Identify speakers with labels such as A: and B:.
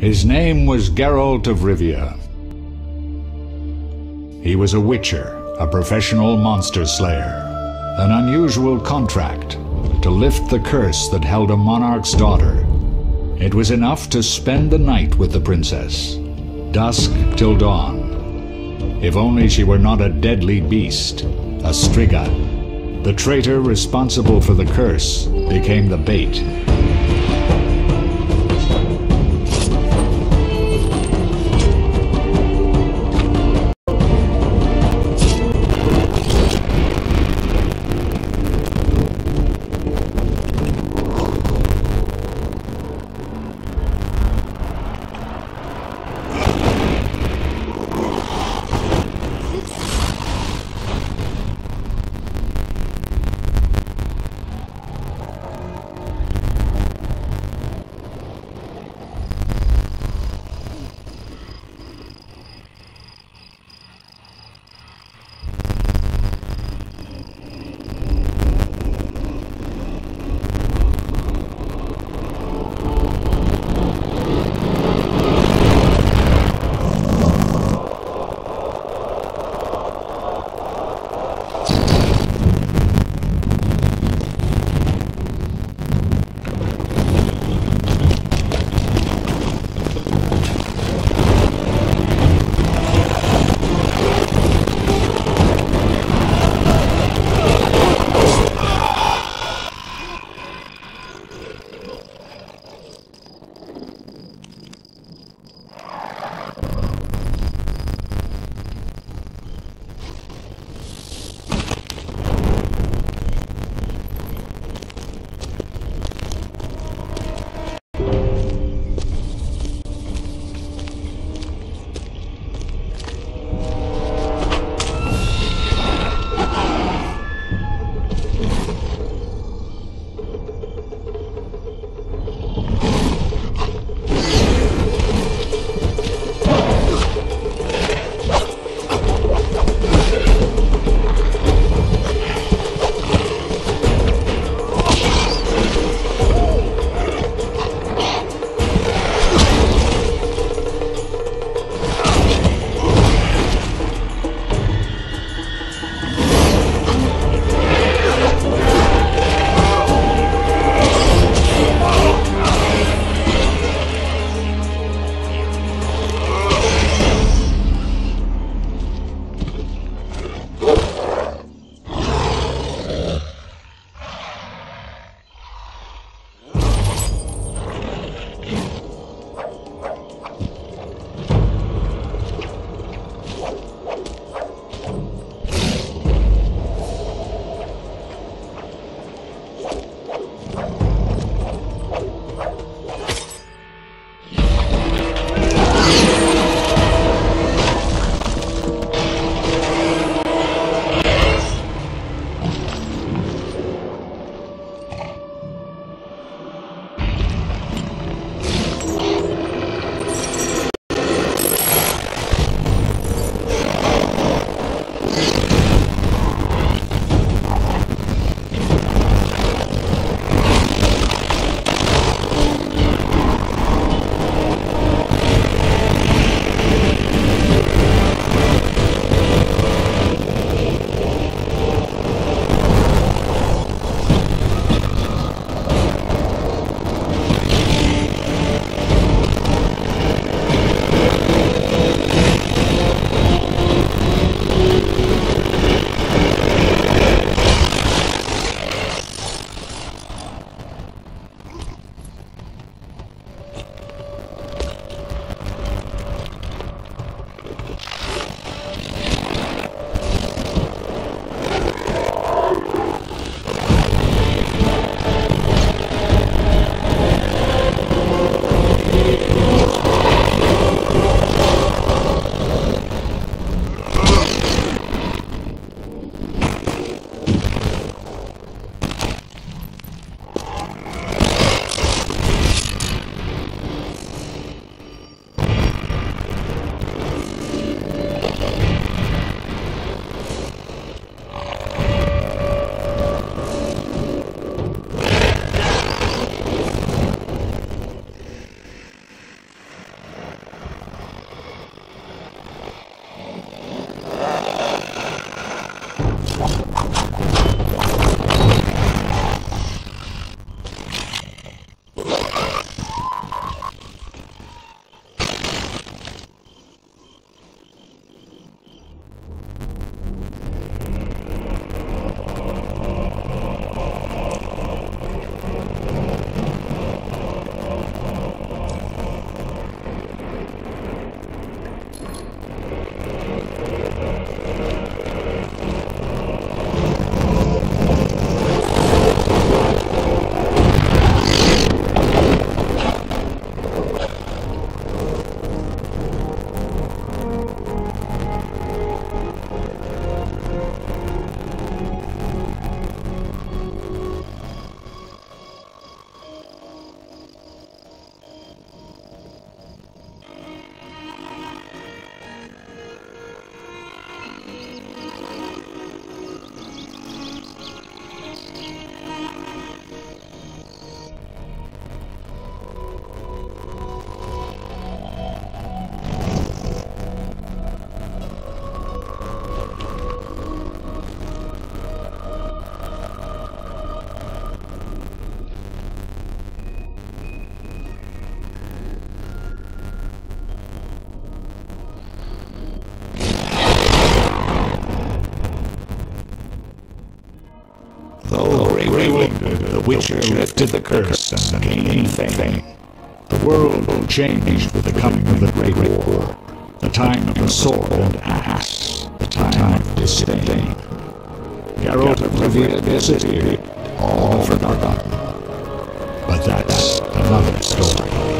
A: His name was Geralt of Rivia. He was a witcher, a professional monster slayer. An unusual contract to lift the curse that held a monarch's daughter. It was enough to spend the night with the princess, dusk till dawn. If only she were not a deadly beast, a striga. The traitor responsible for the curse became the bait. Though Raywind, the Witcher lifted the curse and gained fame. The world will change with the coming of the Great War, the time of the sword and axe, the time of disdain. Geralt of Rivia disappeared, all forgotten. But that's another story.